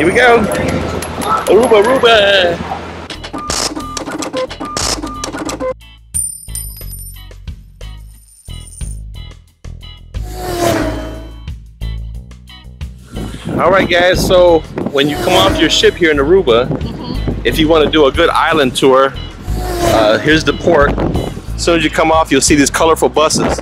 Here we go. Aruba, Aruba. All right, guys. So when you come off your ship here in Aruba, if you want to do a good island tour, uh, here's the port. As soon as you come off, you'll see these colorful buses.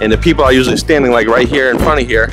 And the people are usually standing like right here in front of here.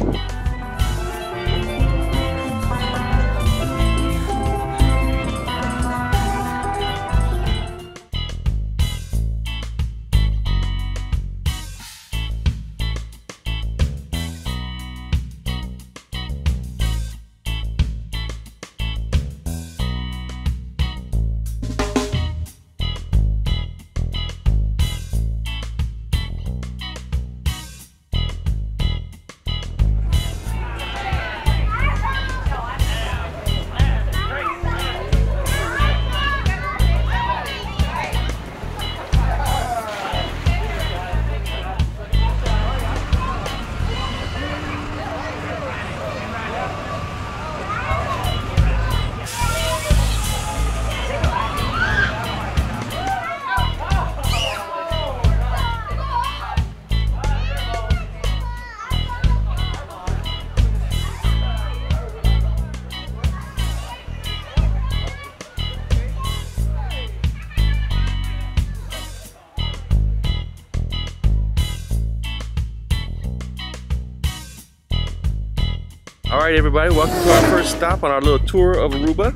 Right, everybody, welcome to our first stop on our little tour of Aruba.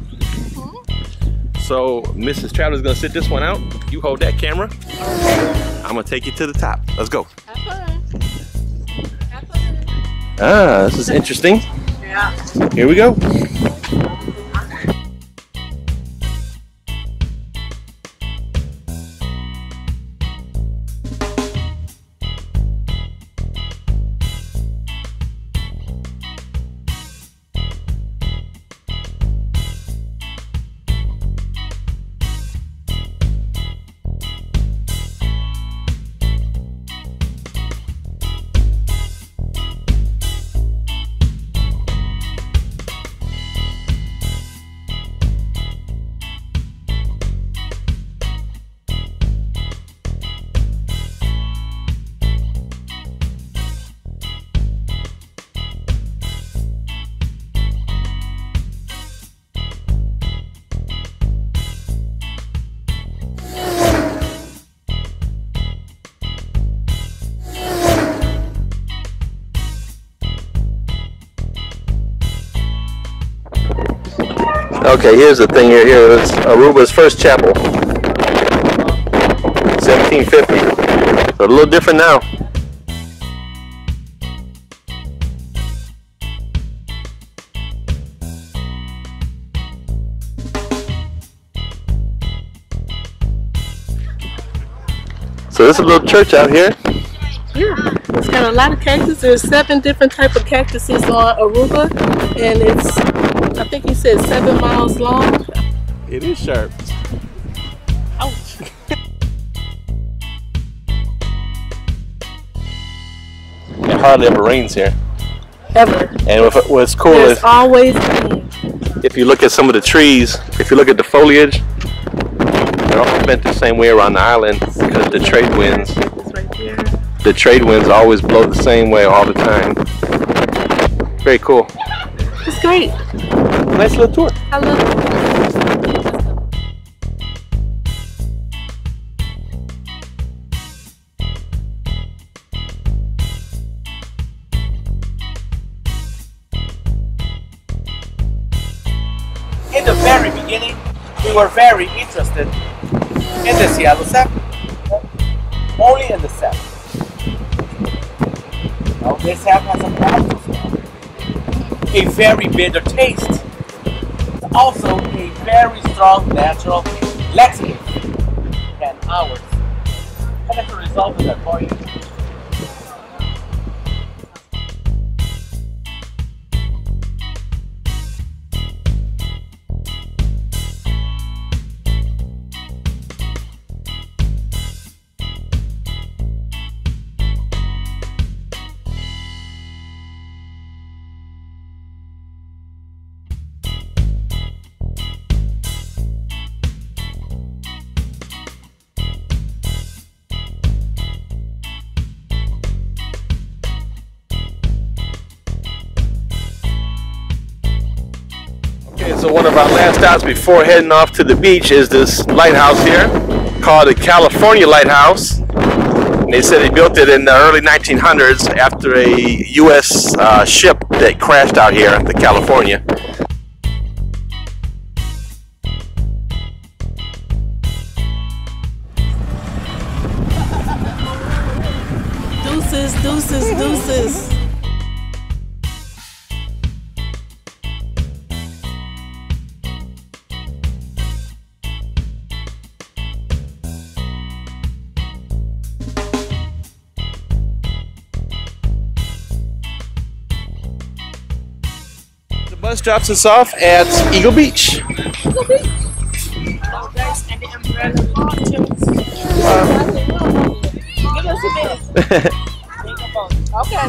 So, Mrs. Traveler's gonna sit this one out. You hold that camera. I'm gonna take you to the top. Let's go. Have fun. Have fun. Ah, this is interesting. Yeah. Here we go. Okay, here's the thing here. Here is Aruba's first chapel. 1750. So a little different now. So this is a little church out here. Yeah. It's got a lot of cactus. There's seven different type of cactuses on Aruba, and it's I think he said seven miles long. It is sharp. Ouch. It hardly ever rains here. Ever. And if, what's cool There's is always rain. if you look at some of the trees, if you look at the foliage, they're all bent the same way around the island because the trade winds, right the trade winds always blow the same way all the time. Very cool. It's great. Nice little tour. I love it. In the very beginning, we were very interested in the Seattle Sap. Only in the sap. Now this sap has a powerful smell. A very bitter taste. It's Also a very strong natural laxative. Ten hours. And as a result of that point, Okay, so one of our last stops before heading off to the beach is this lighthouse here called the California Lighthouse. And they said they built it in the early 1900s after a U.S. Uh, ship that crashed out here, the California. Deuces, deuces, deuces. Bus drops us off at Eagle Beach. Give us a minute. Okay.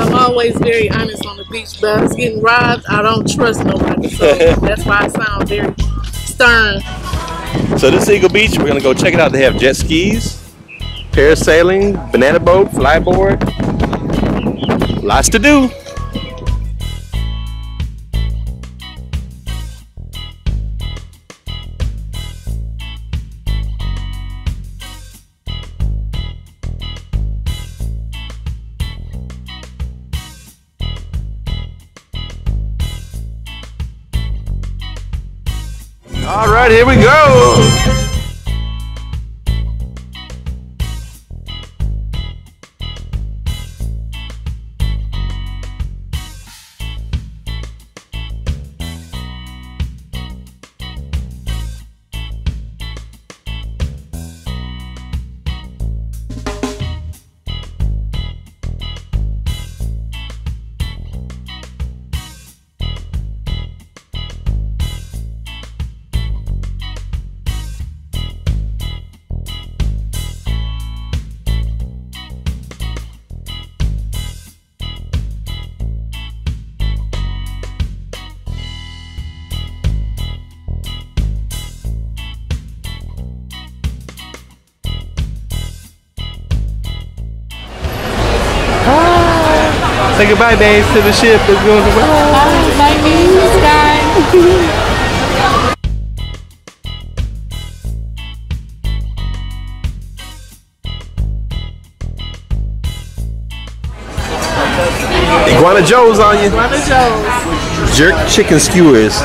I'm always very honest on the beach, but I was getting robbed. I don't trust nobody, so that's why I sound very stern. So this Eagle Beach, we're gonna go check it out. They have jet skis, parasailing, banana boat, flyboard. Lots to do. All right, here we go. Say goodbye, babes, to the ship that's going to Iguana Joe's on you. Brother Joe's. Jerk chicken skewers,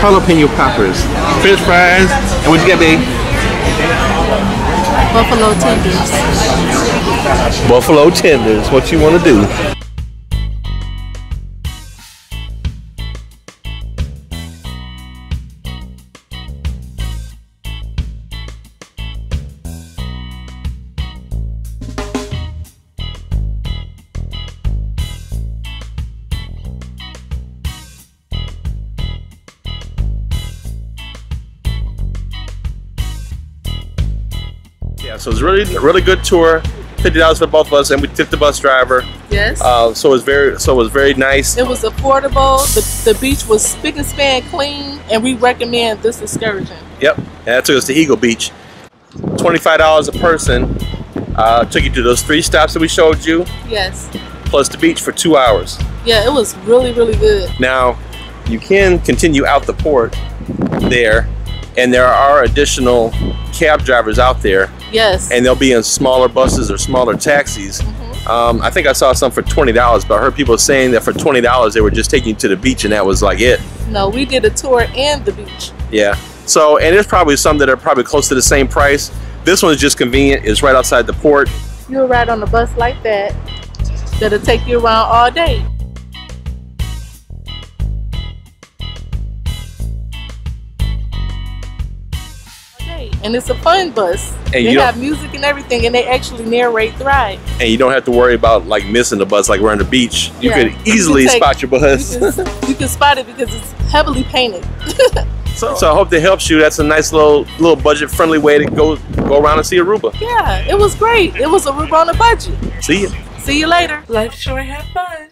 jalapeno poppers, French fries, and what you got, babe? Buffalo tenders. Buffalo tenders. What you want to do? So was really, really good tour. Fifty dollars for both of us, and we tipped the bus driver. Yes. Uh, so it was very, so it was very nice. it was affordable. The, the beach was spick and span clean, and we recommend this excursion. Yep, and that took us to Eagle Beach. Twenty-five dollars a person. Uh, took you to those three stops that we showed you, Yes. plus the beach for two hours. Yeah, it was really, really good. Now, you can continue out the port there, and there are additional cab drivers out there, Yes. and they'll be in smaller buses or smaller taxis. Um, I think I saw some for twenty dollars, but I heard people saying that for twenty dollars they were just taking you to the beach, and that was like it. no, we did a tour and the beach. Yeah. So, and there's probably some that are probably close to the same price. This one is just convenient. It's right outside the port. You'll ride on a bus like that. That'll take you around all day. And it's a fun bus. they you have music and everything, and they actually narrate the ride. and you don't have to worry about like missing the bus like we're on the beach. You Yeah. could easily You can take- spot your bus. You can, you can spot it because it's heavily painted. so, so I hope that helps you. That's a nice little little budget friendly way to go go around and see Aruba. Yeah, it was great. It was a Aruba on a budget. See ya. See you later. Life short, have fun.